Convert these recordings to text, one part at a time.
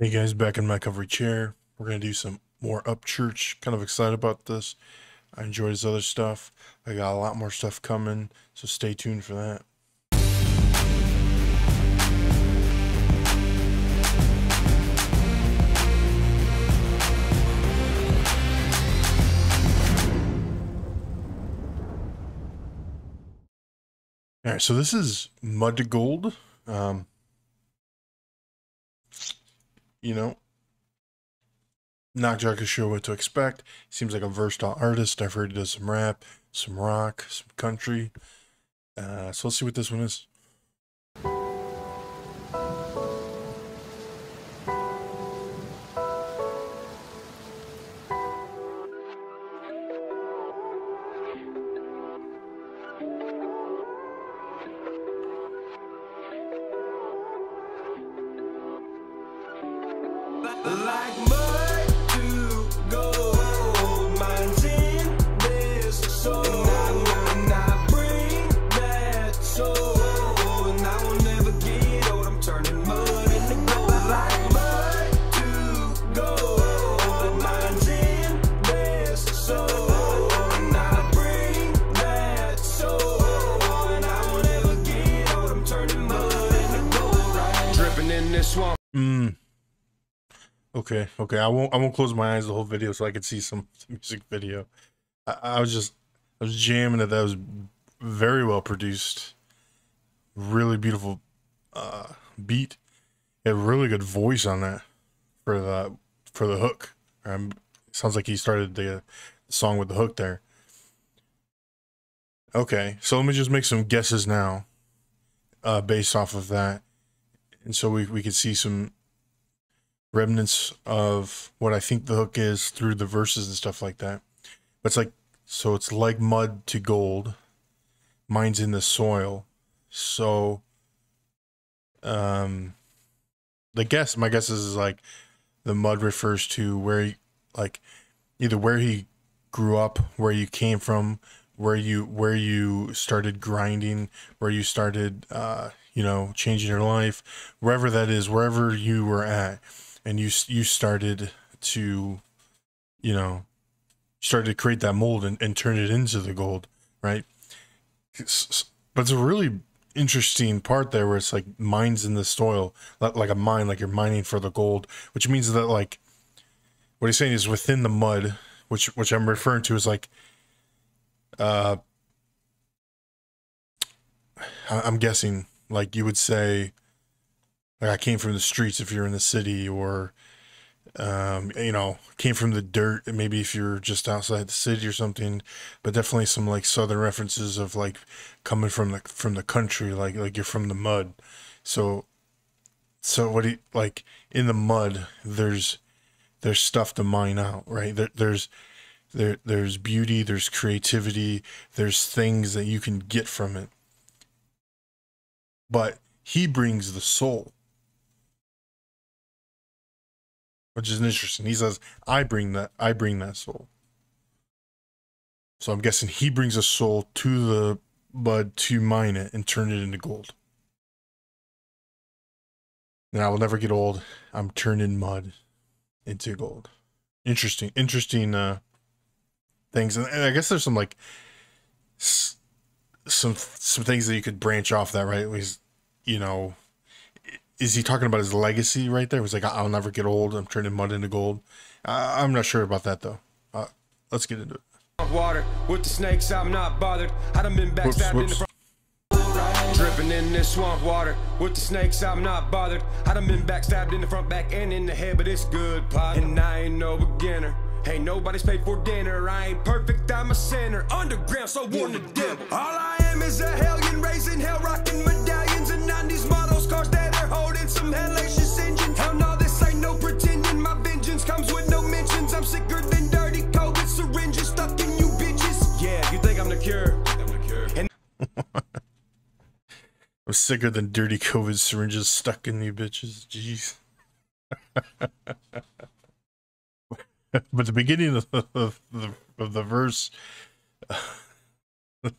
Hey guys, back in my covery chair. We're gonna do some more Upchurch. Kind of excited about this. I enjoyed his other stuff. I got a lot more stuff coming, so stay tuned for that. All right, so this is Mud to Gold. Um, you know, not exactly sure what to expect. Seems like a versatile artist. I've heard he does some rap, some rock, some country. Uh, so let's see what this one is. Okay, okay. I won't. I won't close my eyes the whole video so I could see some, music video. I, I was just, I was jamming that. That was very well produced, really beautiful uh, beat. He had a really good voice on that for the for the hook. Um, sounds like he started the, the song with the hook there. Okay, so let me just make some guesses now, uh, based off of that, and so we we could see some remnants of what I think the hook is through the verses and stuff like that. But it's like so it's like mud to gold. Mine's in the soil. So um the guess my guess is, is like the mud refers to where he like either where he grew up, where you came from, where you where you started grinding, where you started uh you know changing your life, wherever that is, wherever you were at and you you started to you know started to create that mold and, and turn it into the gold right? But it's a really interesting part there where it's like mines in the soil like a mine like you're mining for the gold which means that like what he's saying is within the mud which which i'm referring to is like uh i'm guessing like you would say like I came from the streets if you're in the city, or um, you know, came from the dirt. Maybe if you're just outside the city or something, but definitely some like southern references of like coming from the from the country, like like you're from the mud. So, so what do you like in the mud? There's there's stuff to mine out, right? There, there's there there's beauty, there's creativity, there's things that you can get from it. But he brings the soul which is interesting. He says, "I bring that. I bring that soul." So I'm guessing he brings a soul to the bud to mine it and turn it into gold. And I will never get old. I'm turning mud into gold. Interesting, interesting uh, things, and, and I guess there's some like s- some some things that you could branch off that, right? Was you know is he talking about his legacy right there? It was like, I'll never get old. I'm turning mud into gold. Uh, I'm not sure about that though. Uh, let's get into it. Water with the snakes, I'm not bothered. I done been backstabbed Whoops, in the Dripping in this swamp water with the snakes, I'm not bothered. I done been backstabbed in the front, back, and in the head, but it's good, pot. And I ain't no beginner. Ain't nobody's paid for dinner. I ain't perfect, I'm a sinner. Underground, so warn the devil. All I am is a hellion raising hell, rocking sicker than dirty COVID syringes stuck in you bitches. Jeez. but the beginning of the, of the, of the verse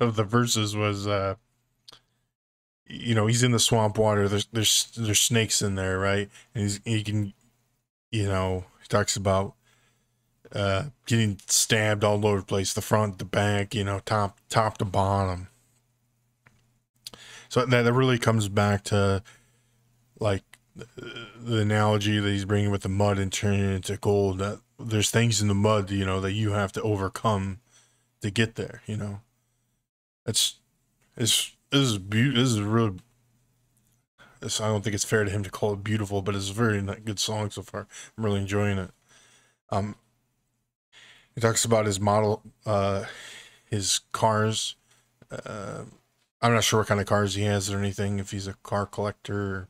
of the verses was uh you know he's in the swamp water there's there's there's snakes in there right and he's he can you know, he talks about uh, getting stabbed all over the place, the front, the back, you know, top, top to bottom. So that, that really comes back to like the analogy that he's bringing with the mud and turning it into gold. That there's things in the mud, you know, that you have to overcome to get there. You know, it's it's this is beautiful. This is real. This, I don't think it's fair to him to call it beautiful, but it's a very good song so far. I'm really enjoying it. Um, he talks about his model, uh, his cars. Uh, I'm not sure what kind of cars he has or anything. If he's a car collector, or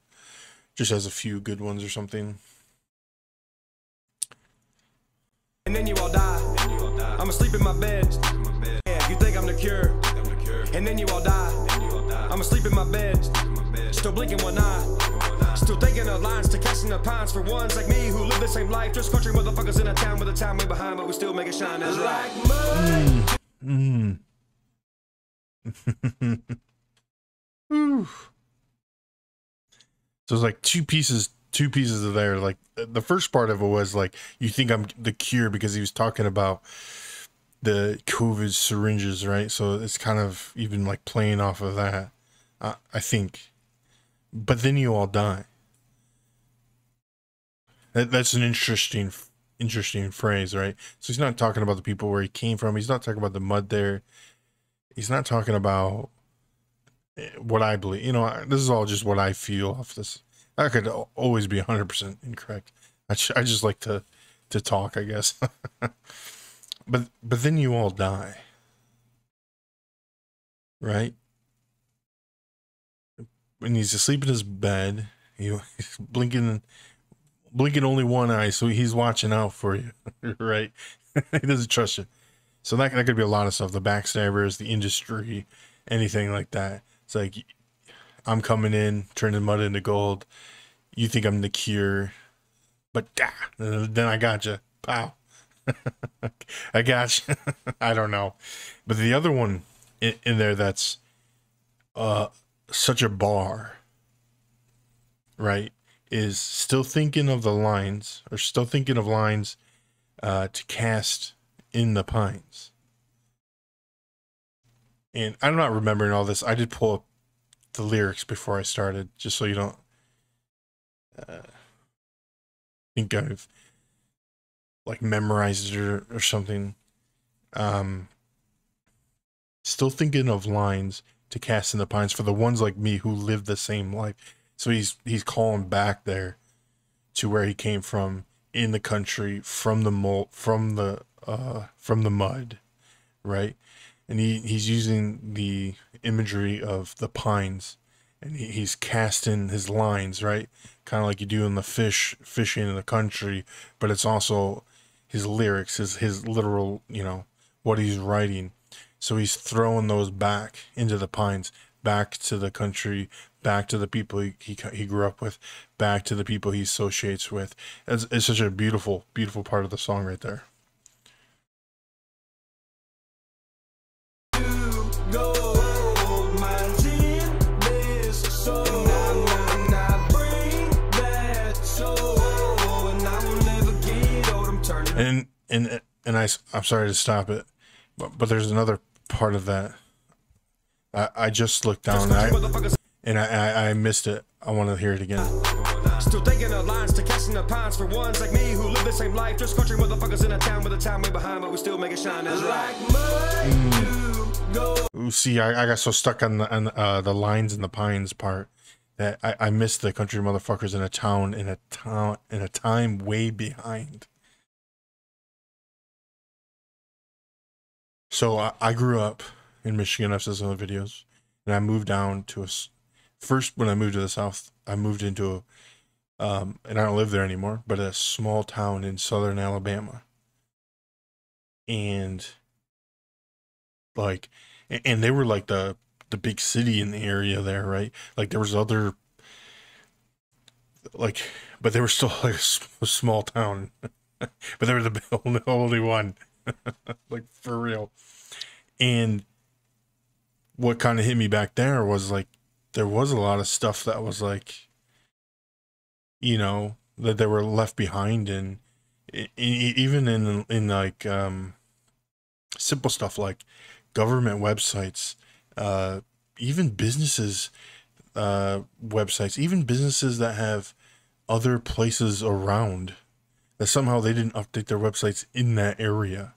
just has a few good ones or something. And then you all die. I'm asleep in my bed. Yeah, you think I'm the cure. And then you all die. I'm asleep in my bed. Still blinking one eye. Still thinking of lines to casting the pines for ones like me who live the same life. Just country motherfuckers in a town with a time way behind, but we still make it shine. That's right. Mm. Mm. So it's like two pieces, two pieces of there. Like the first part of it was like you think I'm the cure because he was talking about the COVID syringes, right? So it's kind of even like playing off of that. I think, but then you all die. That, that's an interesting, interesting phrase, right? So he's not talking about the people where he came from. He's not talking about the mud there. He's not talking about eh, what I believe. You know, this is all just what I feel off this. I could always be 100% incorrect. I, I just like to to talk, I guess. but but then you all die. Right? When he's asleep in his bed, he, he's blinking blinking only one eye, so he's watching out for you, right? he doesn't trust you. So that, that could be a lot of stuff. The backstabbers, the industry, anything like that. It's like I'm coming in, turning mud into gold. You think I'm the cure, but ah, then I got you. Pow. I got you. I don't know, but the other one in, in there that's uh such a bar, right? Is still thinking of the lines, or still thinking of lines uh, to cast in the pines and I'm not remembering all this. I did pull up the lyrics before I started, just so you don't uh, think I've like memorized it or, or something. Um, still thinking of lines to cast in the pines for the ones like me who live the same life. So he's he's calling back there to where he came from in the country from the mold from the uh from the mud, right? and he, he's using the imagery of the pines and he, he's casting his lines right? Kind of like you do in the fish fishing in the country but it's also his lyrics his his literal you know what he's writing. So he's throwing those back into the pines back to the country back to the people he, he, he grew up with back to the people he associates with. It's, it's such a beautiful beautiful part of the song right there and and and I I'm sorry to stop it, but but there's another part of that. I I just looked down and I and I I, I missed it. I want to hear it again. Still thinking of lines to catching the pines for ones like me who live the same life. Just country motherfuckers in a town with a time way behind, but we still make it shine as right. Mm. Ooh, see, I, I got so stuck on the on uh, the lines in the pines part that I, I missed the country motherfuckers in a town in a town in a time way behind. So I, I grew up in Michigan. I've said some of the videos, and I moved down to a. First, when I moved to the south, I moved into a, um, and I don't live there anymore, but a small town in southern Alabama. And like, and they were like the the big city in the area there, right? Like there was other, like, but they were still like a small town, but they were the only, only one. like for real. And what kind of hit me back there was like there was a lot of stuff that was like you know that they were left behind in, in even in in like um, simple stuff like government websites, uh, even businesses uh, websites, even businesses that have other places around that somehow they didn't update their websites in that area.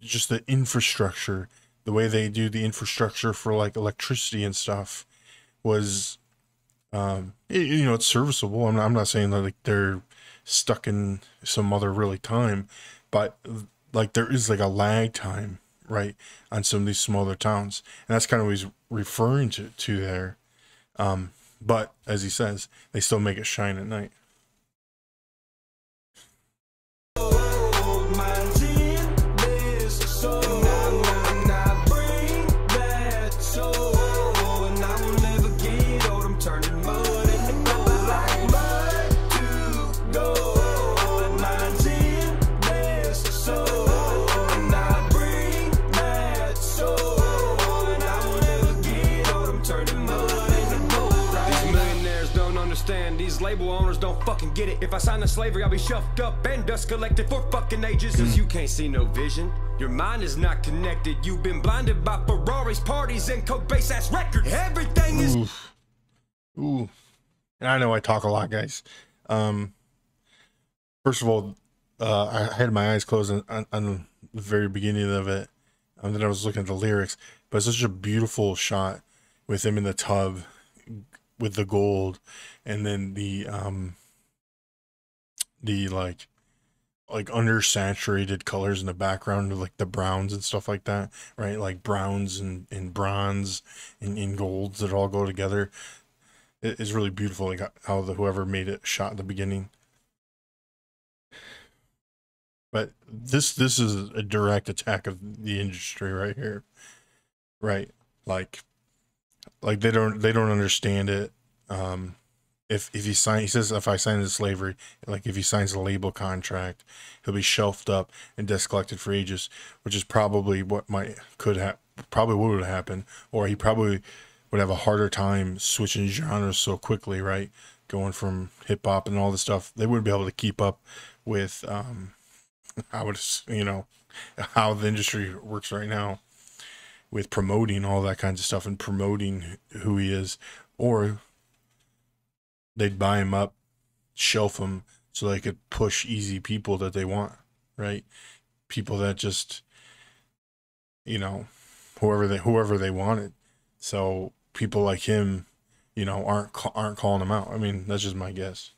Just the infrastructure, the way they do the infrastructure for like electricity and stuff was, um, it, you know, it's serviceable. I'm not, I'm not saying that like they're stuck in some other really time, but like there is like a lag time, right, on some of these smaller towns. And that's kind of what he's referring to, to there. Um, but as he says, they still make it shine at night. label get it. If I sign the slavery, I'll be shoved up and dust collected for fucking ages. Cause you can't see no vision. Your mind is not connected. You've been blinded by Ferraris, parties, and coke base ass records. Everything is. Oof. Ooh. And I know I talk a lot, guys. Um, first of all, uh, I had my eyes closed on, on, the very beginning of it. And then I was looking at the lyrics. But it's such a beautiful shot with him in the tub with the gold and then the um the like like undersaturated colors in the background of like the browns and stuff like that right? Like browns and, and bronze and, and golds that all go together. It is really beautiful like how the whoever made it shot in the beginning. But this this is a direct attack of the industry right here right? Like like they don't they don't understand it. Um, if if he sign, he says if I sign into slavery, like if he signs a label contract, he'll be shelved up and debt collected for ages, which is probably what might could have probably what would happen, or he probably would have a harder time switching genres so quickly, right? Going from hip hop and all this stuff, they wouldn't be able to keep up with um, how it's you know how the industry works right now with promoting all that kinds of stuff and promoting who he is, or they'd buy him up, shelf him so they could push easy people that they want, right? People that just, you know, whoever they whoever they wanted. So people like him, you know, aren't aren't calling him out. I mean, that's just my guess.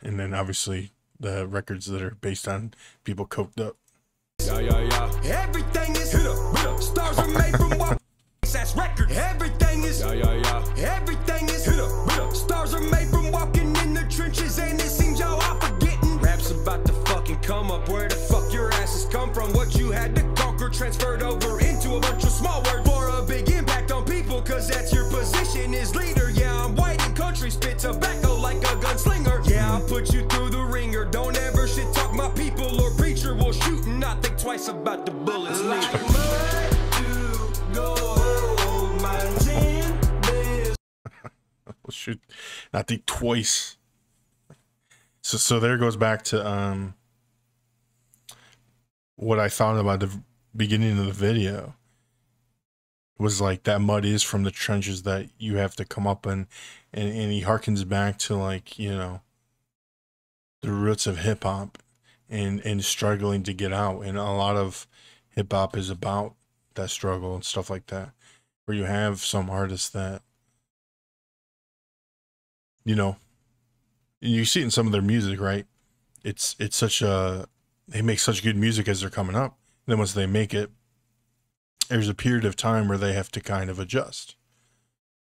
And then obviously the records that are based on people coked up. Yeah, yeah, yeah. Everything is hit up, hit up. Stars are made from what that's record. Everything is yeah, yeah, yeah. Everything is hit up, hit up. Stars are made from walking in the trenches, and it seems y'all are forgetting. Raps about to fucking come up. Where the fuck your asses come from? What you had to conquer transferred over into a bunch of small words for a big impact on people. Cause that's your position as leader. Yeah, I'm white and country, spit tobacco like a gunslinger. Yeah, I'll put you through the ringer. Don't ever shit talk my people or preacher will shoot and not think twice about the bullets shoot, not think twice. So so there goes back to um what I thought about the beginning of the video was like that mud is from the trenches that you have to come up and and, and he harkens back to like you know the roots of hip hop and and struggling to get out and a lot of hip hop is about that struggle and stuff like that where you have some artists that you know you see it in some of their music right it's it's such a they make such good music as they're coming up and then once they make it there's a period of time where they have to kind of adjust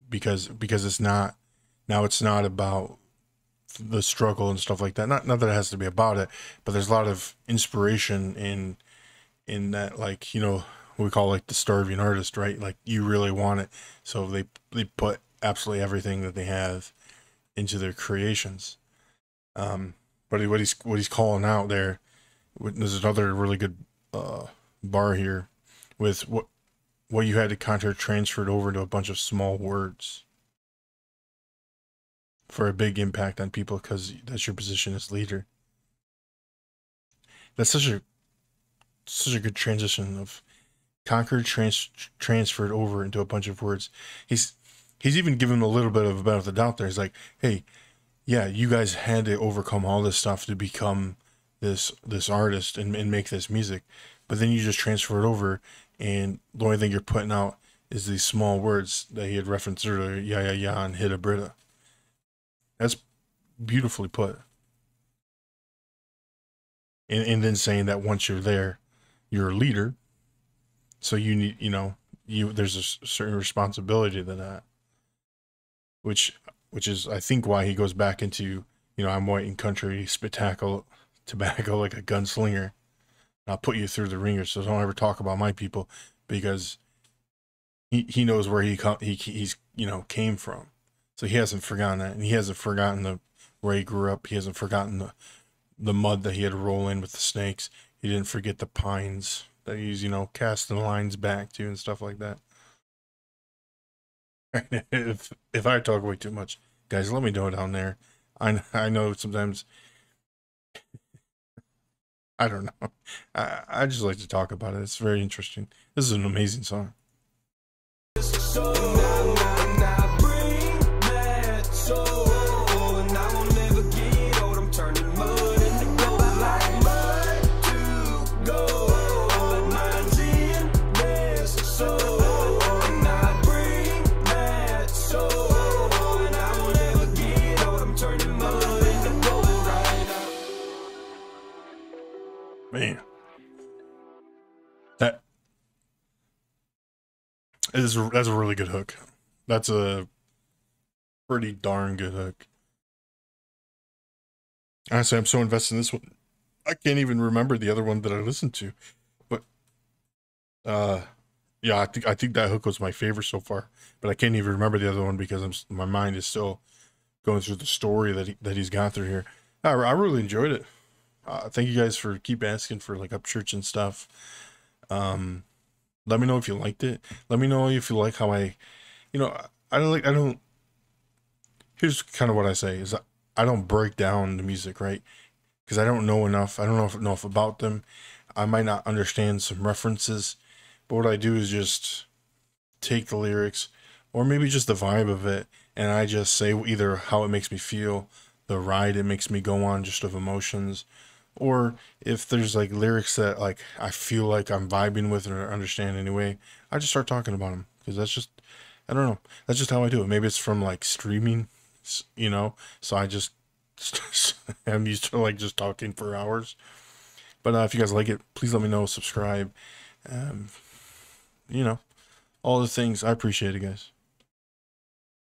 because because it's not now it's not about the struggle and stuff like that. Not not that it has to be about it, but there's a lot of inspiration in in that like, you know, we call like the starving artist, right? Like you really want it. So they they put absolutely everything that they have into their creations. Um but what he's what he's calling out there there's another really good uh bar here with what what you had to counter transferred over to a bunch of small words for a big impact on people because that's your position as leader. That's such a such a good transition of conquered, trans, transferred over into a bunch of words. He's he's even given a little bit of a benefit of the doubt there. He's like, hey, yeah, you guys had to overcome all this stuff to become this this artist and, and make this music, but then you just transfer it over, and the only thing you're putting out is these small words that he had referenced earlier, yeah, yeah, yeah, and hit a Brita. That's beautifully put. And, and then saying that once you're there, you're a leader. So you need, you know, you there's a certain responsibility to that. Which which is I think why he goes back into, you know, I'm white in country, spectacle tobacco like a gunslinger. I'll put you through the ringer, so don't ever talk about my people because he, he knows where he come he he's you know came from, so he hasn't forgotten that, and he hasn't forgotten the where he grew up. He hasn't forgotten the the mud that he had to roll in with the snakes. He didn't forget the pines that he's you know casting lines back to and stuff like that. if if I talk way too much, guys, let me know down there. I I know sometimes. I don't know. I, I just like to talk about it. It's very interesting. This is an amazing song. Is that's a really good hook. That's a pretty darn good hook. Honestly, I'm so invested in this one. I can't even remember the other one that I listened to. But uh yeah, I think I think that hook was my favorite so far. But I can't even remember the other one because I'm my mind is still going through the story that he, that he's gone through here. I, I really enjoyed it uh, thank you guys for keep asking for like Upchurch and stuff. Um, let me know if you liked it. Let me know if you like how I, you know, I don't like I don't. Here's kind of what I say is I don't break down the music right because I don't know enough. I don't know enough about them. I might not understand some references, but what I do is just take the lyrics or maybe just the vibe of it and I just say either how it makes me feel, the ride it makes me go on just of emotions, or if there's like lyrics that like I feel like I'm vibing with or understand anyway, I just start talking about them because that's just I don't know. That's just how I do it. Maybe it's from like streaming, you know. So I just I'm used to like just talking for hours. But uh, if you guys like it, please let me know. Subscribe. Um, you know, all the things. I appreciate it, guys.